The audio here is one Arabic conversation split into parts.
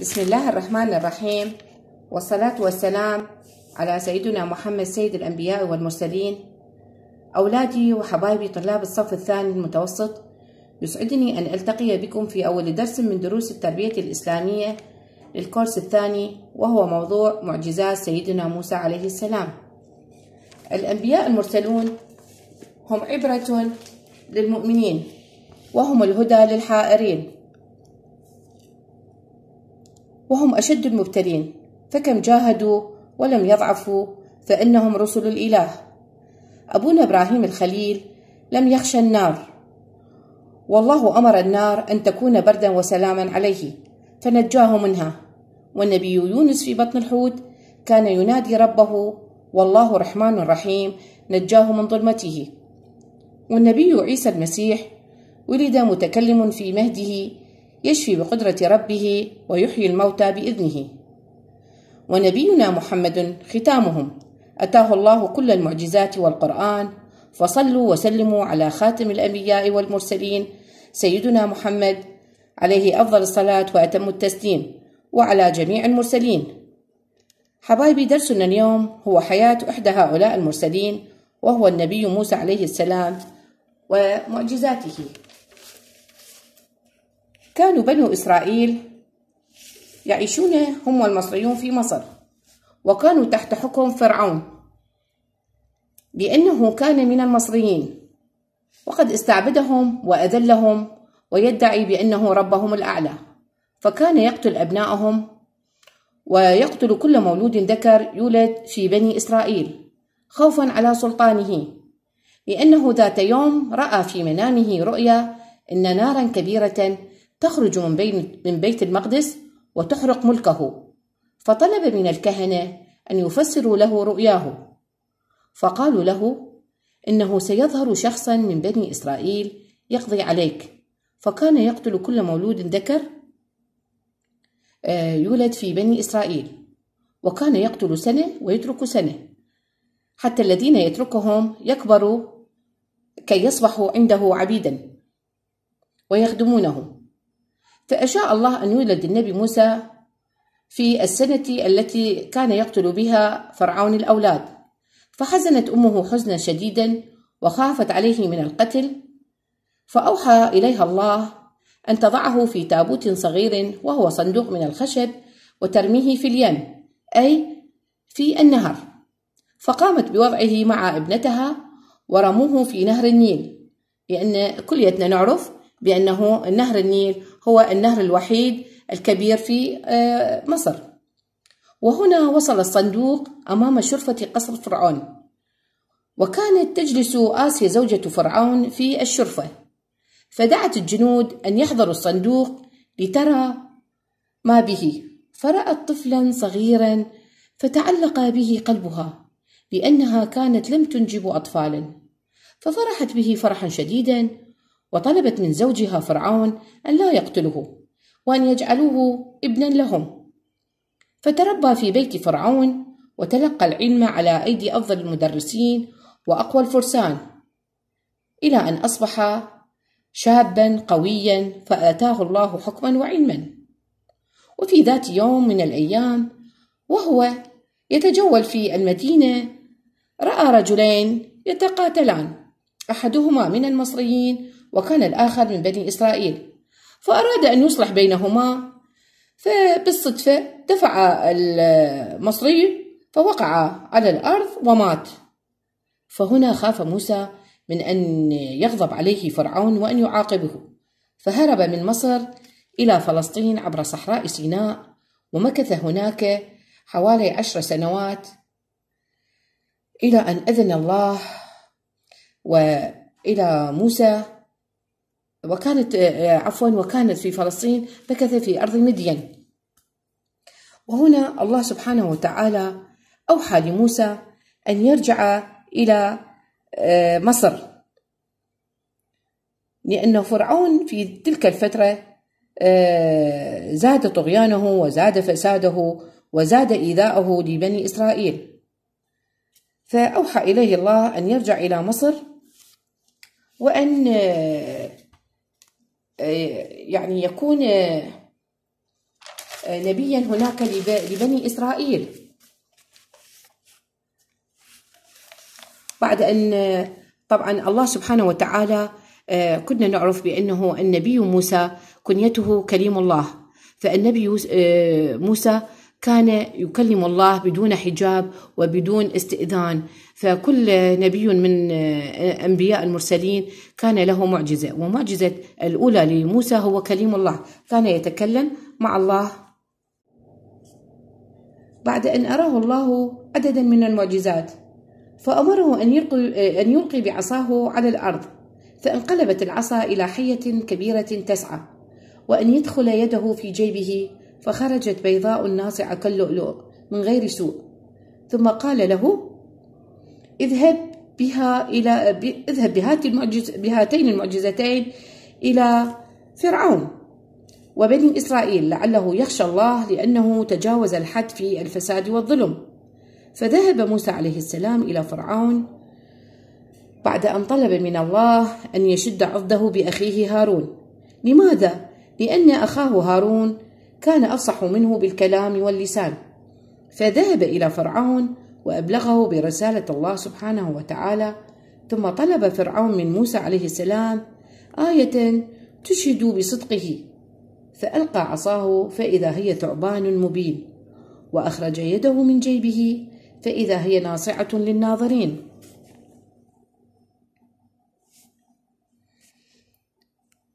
بسم الله الرحمن الرحيم. والصلاة والسلام على سيدنا محمد سيد الأنبياء والمرسلين. أولادي وحبايبي طلاب الصف الثاني المتوسط. يسعدني أن ألتقي بكم في أول درس من دروس التربية الإسلامية للكورس الثاني وهو موضوع معجزات سيدنا موسى عليه السلام. الأنبياء المرسلون هم عبرة للمؤمنين وهم الهدى للحائرين. وهم أشد المبتلين فكم جاهدوا ولم يضعفوا فإنهم رسل الإله. أبونا إبراهيم الخليل لم يخشى النار. والله أمر النار أن تكون بردا وسلاما عليه فنجاه منها. والنبي يونس في بطن الحوت كان ينادي ربه والله رحمن رحيم نجاه من ظلمته. والنبي عيسى المسيح ولد متكلم في مهده يشفي بقدرة ربه ويحيي الموتى بإذنه. ونبينا محمد ختامهم. أتاه الله كل المعجزات والقرآن. فصلوا وسلموا على خاتم الأنبياء والمرسلين سيدنا محمد عليه أفضل الصلاة وأتم التسليم وعلى جميع المرسلين. حبايبي درسنا اليوم هو حياة إحدى هؤلاء المرسلين وهو النبي موسى عليه السلام ومعجزاته. كانوا بنو إسرائيل يعيشون هم والمصريون في مصر وكانوا تحت حكم فرعون لأنه كان من المصريين. وقد استعبدهم وأذلهم ويدعي بأنه ربهم الأعلى. فكان يقتل أبناءهم ويقتل كل مولود ذكر يولد في بني إسرائيل خوفا على سلطانه لأنه ذات يوم رأى في منامه رؤيا أن نارا كبيرة تخرج من, بين من بيت المقدس وتحرق ملكه. فطلب من الكهنة أن يفسروا له رؤياه. فقالوا له إنه سيظهر شخصا من بني إسرائيل يقضي عليك. فكان يقتل كل مولود ذكر يولد في بني إسرائيل. وكان يقتل سنة ويترك سنة. حتى الذين يتركهم يكبروا كي يصبحوا عنده عبيدا ويخدمونه. فأشاء الله أن يولد النبي موسى في السنة التي كان يقتل بها فرعون الأولاد. فحزنت أمه حزنا شديدا وخافت عليه من القتل فأوحى إليها الله أن تضعه في تابوت صغير وهو صندوق من الخشب وترميه في اليم أي في النهر. فقامت بوضعه مع ابنتها ورموه في نهر النيل لأن كليتنا نعرف بأنه نهر النيل هو النهر الوحيد الكبير في مصر. وهنا وصل الصندوق أمام شرفة قصر فرعون. وكانت تجلس آسيا زوجة فرعون في الشرفة. فدعت الجنود أن يحضروا الصندوق لترى ما به. فرأت طفلا صغيرا فتعلق به قلبها لأنها كانت لم تنجب أطفالا. ففرحت به فرحا شديدا وطلبت من زوجها فرعون أن لا يقتله وأن يجعلوه ابنا لهم. فتربى في بيت فرعون وتلقى العلم على أيدي أفضل المدرسين وأقوى الفرسان إلى أن أصبح شابا قويا فآتاه الله حكما وعلما. وفي ذات يوم من الأيام وهو يتجول في المدينة رأى رجلين يتقاتلان أحدهما من المصريين وكان الآخر من بني إسرائيل. فأراد أن يصلح بينهما فبالصدفة دفع المصري فوقع على الأرض ومات. فهنا خاف موسى من أن يغضب عليه فرعون وأن يعاقبه. فهرب من مصر إلى فلسطين عبر صحراء سيناء ومكث هناك حوالي عشر سنوات إلى أن أذن الله وإلى موسى وكانت عفوا وكانت في فلسطين مكث في أرض مدين. وهنا الله سبحانه وتعالى أوحى لموسى أن يرجع إلى مصر. لأن فرعون في تلك الفترة زاد طغيانه وزاد فساده وزاد إيذاءه لبني إسرائيل. فأوحى إليه الله أن يرجع إلى مصر وأن يعني يكون نبيا هناك لبني إسرائيل. بعد أن طبعا الله سبحانه وتعالى آه، كنا نعرف بأنه النبي موسى كنيته كليم الله. فالنبي آه، موسى كان يكلم الله بدون حجاب وبدون استئذان. فكل نبي من أنبياء المرسلين كان له معجزة ومعجزة الأولى لموسى هو كليم الله. كان يتكلم مع الله. بعد أن أراه الله عددا من المعجزات فأمره أن يلقي أن يلقي بعصاه على الأرض. فانقلبت العصا إلى حية كبيرة تسعى وأن يدخل يده في جيبه فخرجت بيضاء ناصعة كاللؤلؤ من غير سوء. ثم قال له اذهب بها إلى اذهب المعجز بهاتين المعجزتين إلى فرعون وبني إسرائيل لعله يخشى الله لأنه تجاوز الحد في الفساد والظلم. فذهب موسى عليه السلام إلى فرعون بعد أن طلب من الله أن يشد عضده بأخيه هارون. لماذا؟ لأن أخاه هارون كان أفصح منه بالكلام واللسان. فذهب إلى فرعون وأبلغه برسالة الله سبحانه وتعالى ثم طلب فرعون من موسى عليه السلام آية تشهد بصدقه. فألقى عصاه فإذا هي ثعبان مبين وأخرج يده من جيبه فإذا هي ناصعة للناظرين.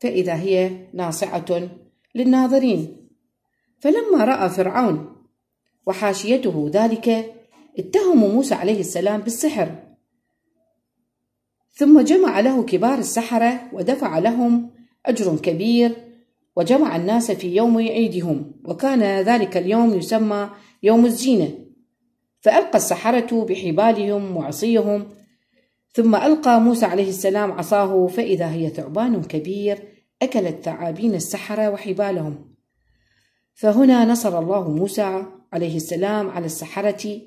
فإذا هي ناصعة للناظرين. فلما رأى فرعون وحاشيته ذلك اتهموا موسى عليه السلام بالسحر. ثم جمع له كبار السحرة ودفع لهم أجر كبير وجمع الناس في يوم عيدهم وكان ذلك اليوم يسمى يوم الزينة. فألقى السحرة بحبالهم وعصيهم ثم ألقى موسى عليه السلام عصاه فإذا هي ثعبان كبير أكلت ثعابين السحرة وحبالهم. فهنا نصر الله موسى عليه السلام على السحرة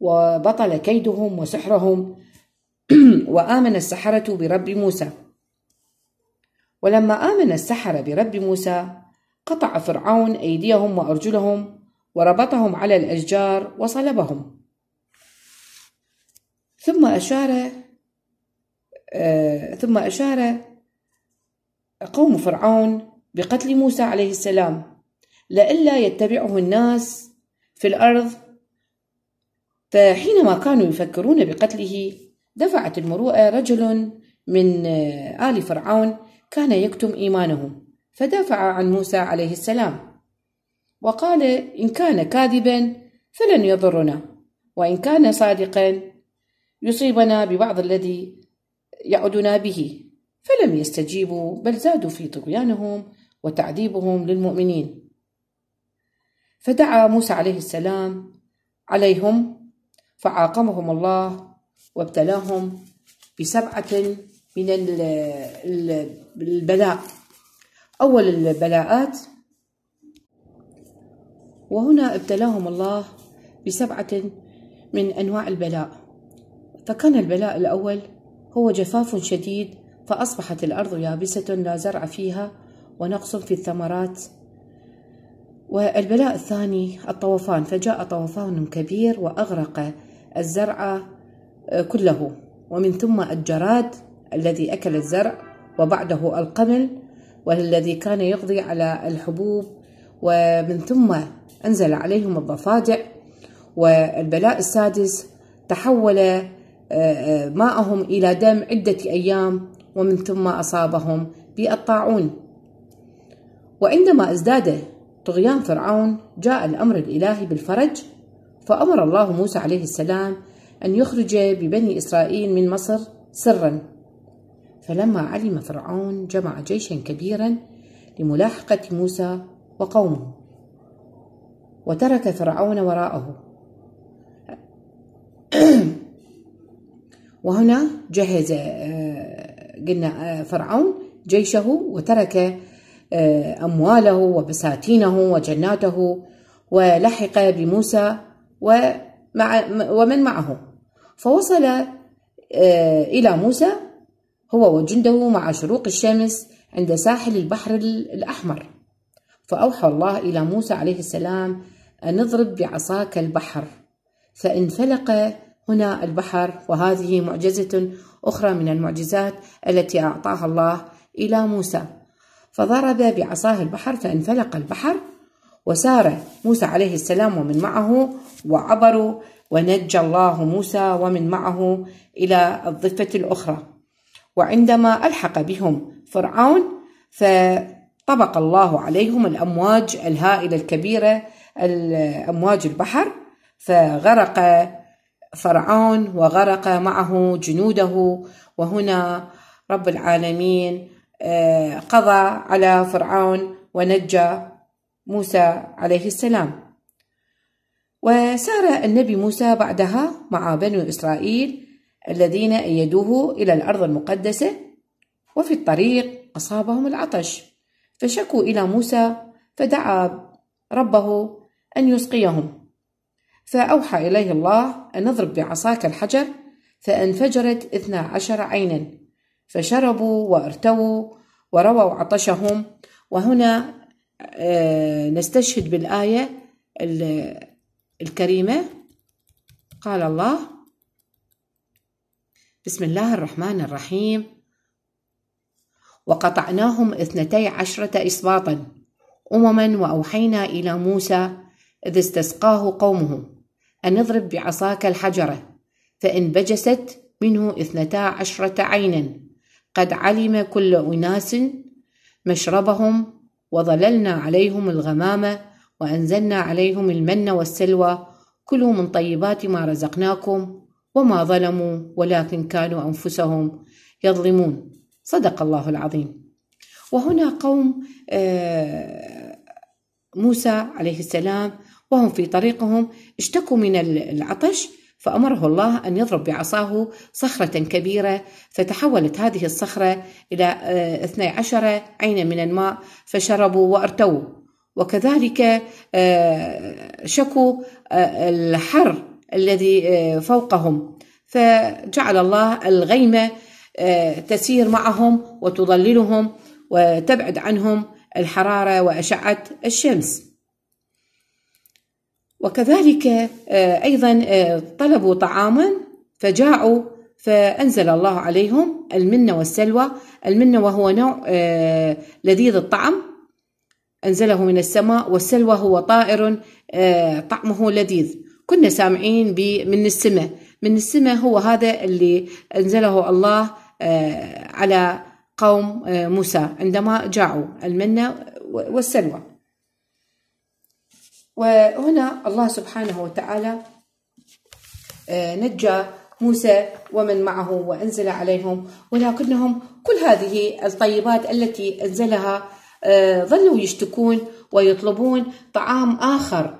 وبطل كيدهم وسحرهم وآمن السحرة برب موسى. ولما آمن السحرة برب موسى قطع فرعون أيديهم وأرجلهم وربطهم على الأشجار وصلبهم. ثم أشار آه ثم أشار قوم فرعون بقتل موسى عليه السلام. لئلا يتبعه الناس في الأرض. فحينما كانوا يفكرون بقتله دفعت المروءة رجل من آل فرعون كان يكتم إيمانه فدافع عن موسى عليه السلام وقال إن كان كاذبا فلن يضرنا وإن كان صادقا يصيبنا ببعض الذي يعدنا به فلم يستجيبوا بل زادوا في طغيانهم وتعذيبهم للمؤمنين. فدعا موسى عليه السلام عليهم فعاقبهم الله وابتلاهم بسبعة من البلاء. أول البلاءات وهنا ابتلاهم الله بسبعة من أنواع البلاء. فكان البلاء الأول هو جفاف شديد فأصبحت الأرض يابسة لا زرع فيها ونقص في الثمرات. والبلاء الثاني الطوفان فجاء طوفان كبير وأغرق الزرع آه، كله. ومن ثم الجراد الذي أكل الزرع وبعده القمل والذي كان يقضي على الحبوب. ومن ثم أنزل عليهم الضفادع. والبلاء السادس تحول آه، آه، ماءهم إلى دم عدة أيام. ومن ثم أصابهم بالطاعون وعندما ازداد طغيان فرعون جاء الأمر الإلهي بالفرج فأمر الله موسى عليه السلام أن يخرج ببني إسرائيل من مصر سرا. فلما علم فرعون جمع جيشا كبيرا لملاحقة موسى وقومه وترك فرعون وراءه. وهنا جهز آه، قلنا آه، فرعون جيشه وترك أمواله وبساتينه وجناته ولحق بموسى ومع ومن معه. فوصل آه، إلى موسى هو وجنده مع شروق الشمس عند ساحل البحر الأحمر. فأوحى الله إلى موسى عليه السلام أن اضرب بعصاك البحر فانفلق هنا البحر. وهذه معجزة أخرى من المعجزات التي أعطاها الله إلى موسى. فضرب بعصاه البحر فانفلق البحر وسار موسى عليه السلام ومن معه وعبروا ونجى الله موسى ومن معه إلى الضفة الأخرى. وعندما ألحق بهم فرعون فطبق الله عليهم الأمواج الهائلة الكبيرة أمواج البحر فغرق فرعون وغرق معه جنوده وهنا رب العالمين قضى على فرعون ونجى موسى عليه السلام. وسار النبي موسى بعدها مع بنو إسرائيل الذين أيدوه إلى الأرض المقدسة وفي الطريق أصابهم العطش. فشكوا إلى موسى فدعا ربه أن يسقيهم. فأوحى إليه الله أن اضرب بعصاك الحجر فانفجرت اثنا عشر عينا. فشربوا وأرتووا ورووا عطشهم. وهنا آه، نستشهد بالآية الكريمة. قال الله بسم الله الرحمن الرحيم. وقطعناهم اثنتي عشرة إسباطا أمما وأوحينا إلى موسى إذ استسقاه قومه أن اضرب بعصاك الحجرة فانبجست منه اثنتا عشرة عينا. قد علم كل أناس مشربهم وظللنا عليهم الغمامة وأنزلنا عليهم المن والسلوى. كلوا من طيبات ما رزقناكم وما ظلموا ولكن كانوا أنفسهم يظلمون. صدق الله العظيم. وهنا قوم آه، موسى عليه السلام وهم في طريقهم اشتكوا من العطش فأمره الله أن يضرب بعصاه صخرة كبيرة فتحولت هذه الصخرة إلى آه، اثني عشر عينا من الماء فشربوا وارتووا وكذلك آه، شكوا آه، الحر الذي فوقهم. فجعل الله الغيمة تسير معهم وتظللهم وتبعد عنهم الحرارة وأشعة الشمس. وكذلك آه، أيضا آه، طلبوا طعاما فجاعوا فأنزل الله عليهم المن والسلوى. المن وهو نوع آه، لذيذ الطعم. أنزله من السماء والسلوى هو طائر طعمه لذيذ. كنا سامعين من السماء. من السماء هو هذا اللي أنزله الله على قوم موسى عندما جاعوا المن والسلوى. وهنا الله سبحانه وتعالى آه، نجى موسى ومن معه وأنزل عليهم ولكنهم كل هذه الطيبات التي أنزلها آه، ظلوا يشتكون ويطلبون طعام آخر.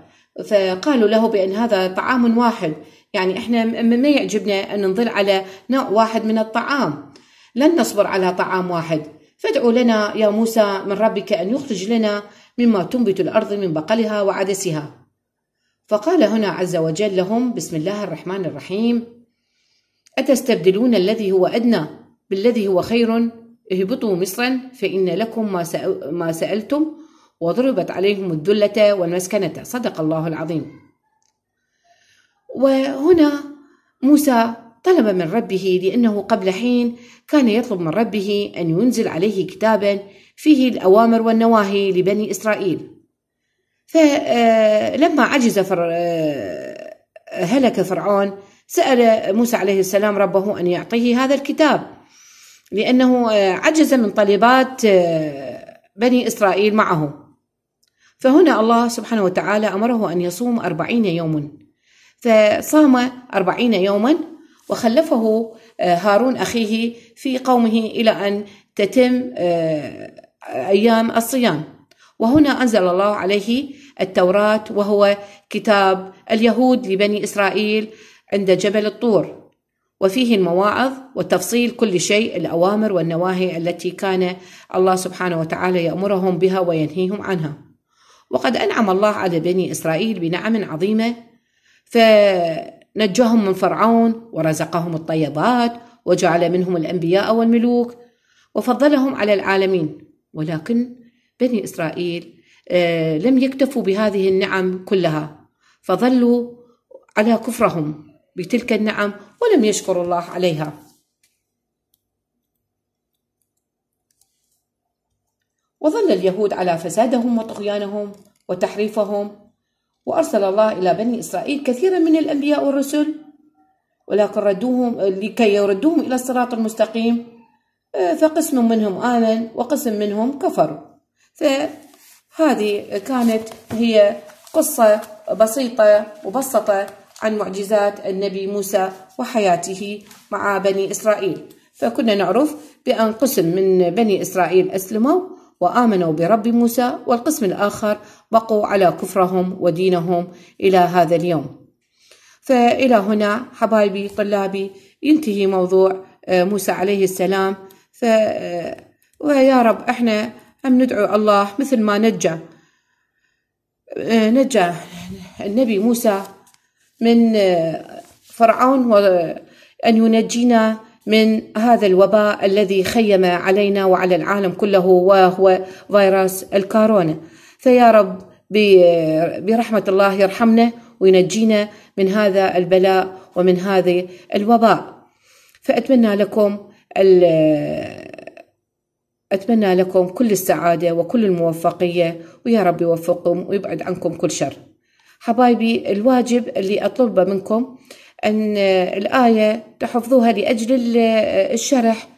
فقالوا له بأن هذا طعام واحد. يعني إحنا ما يعجبنا أن نظل على نوع واحد من الطعام. لن نصبر على طعام واحد. فادعوا لنا يا موسى من ربك أن يخرج لنا مما تنبت الأرض من بقلها وعدسها. فقال هنا عز وجل لهم بسم الله الرحمن الرحيم. أتستبدلون الذي هو أدنى بالذي هو خير؟ اهبطوا مصرا فإن لكم ما سألتم وضربت عليهم الذلة والمسكنة. صدق الله العظيم. وهنا موسى طلب من ربه لأنه قبل حين كان يطلب من ربه أن ينزل عليه كتابا فيه الأوامر والنواهي لبني إسرائيل. فلما عجز فر... هلك فرعون سأل موسى عليه السلام ربه أن يعطيه هذا الكتاب لأنه عجز من طلبات بني إسرائيل معه. فهنا الله سبحانه وتعالى أمره أن يصوم أربعين يوما. فصام أربعين يوما وخلفه هارون أخيه في قومه إلى أن تتم أيام الصيام. وهنا أنزل الله عليه التوراة وهو كتاب اليهود لبني إسرائيل عند جبل الطور. وفيه المواعظ وتفصيل كل شيء الأوامر والنواهي التي كان الله سبحانه وتعالى يأمرهم بها وينهيهم عنها. وقد أنعم الله على بني إسرائيل بنعم عظيمة فنجاهم من فرعون ورزقهم الطيبات وجعل منهم الأنبياء والملوك وفضلهم على العالمين. ولكن بني إسرائيل آه، لم يكتفوا بهذه النعم كلها فظلوا على كفرهم بتلك النعم ولم يشكروا الله عليها. وظل اليهود على فسادهم وطغيانهم وتحريفهم وأرسل الله إلى بني إسرائيل كثيرا من الأنبياء والرسل ولكن ردوهم لكي يردوهم إلى الصراط المستقيم. آه، فقسم منهم آمن وقسم منهم كفروا. فهذه كانت هي قصة بسيطة مبسطة عن معجزات النبي موسى وحياته مع بني إسرائيل. فكنا نعرف بأن قسم من بني إسرائيل أسلموا وآمنوا برب موسى والقسم الآخر بقوا على كفرهم ودينهم إلى هذا اليوم. فإلى هنا حبايبي طلابي ينتهي موضوع آه، موسى عليه السلام. ف آه، ويا رب إحنا هم ندعو الله مثل ما نجى. آه، نجى النبي موسى من فرعون وأن ينجينا من هذا الوباء الذي خيم علينا وعلى العالم كله وهو فيروس الكورونا. فيا رب برحمة الله يرحمنا وينجينا من هذا البلاء ومن هذه الوباء. فأتمنى لكم أتمنى لكم كل السعادة وكل الموفقية ويا رب يوفقكم ويبعد عنكم كل شر. حبايبي الواجب اللي أطلبه منكم أن الآية تحفظوها لأجل الشرح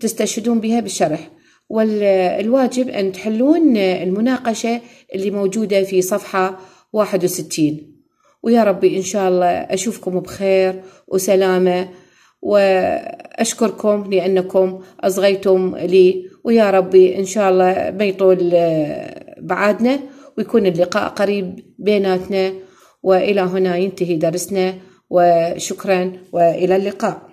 تستشهدون بها بالشرح. والواجب أن تحلون المناقشة اللي موجودة في صفحة 61 ويا ربي إن شاء الله أشوفكم بخير وسلامة وأشكركم لأنكم أصغيتم لي. ويا ربي إن شاء الله ما يطول بعادنا ويكون اللقاء قريب بيناتنا. وإلى هنا ينتهي درسنا. وشكرا وإلى اللقاء.